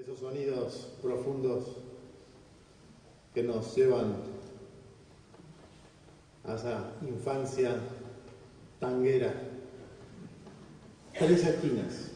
Esos sonidos profundos que nos llevan a esa infancia tanguera. Tres esquinas.